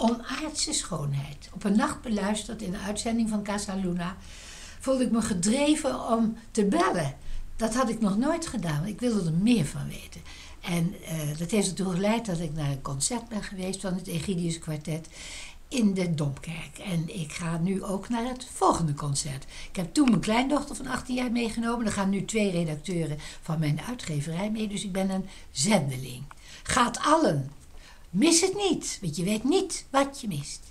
onaardse schoonheid. Op een nacht beluisterd in de uitzending van Casa Luna voelde ik me gedreven om te bellen. Dat had ik nog nooit gedaan. Ik wilde er meer van weten. En uh, dat heeft ertoe geleid dat ik naar een concert ben geweest van het Egidius Quartet in de Domkerk. En ik ga nu ook naar het volgende concert. Ik heb toen mijn kleindochter van 18 jaar meegenomen. Er gaan nu twee redacteuren van mijn uitgeverij mee. Dus ik ben een zendeling. Gaat allen. Mis het niet, want je weet niet wat je mist.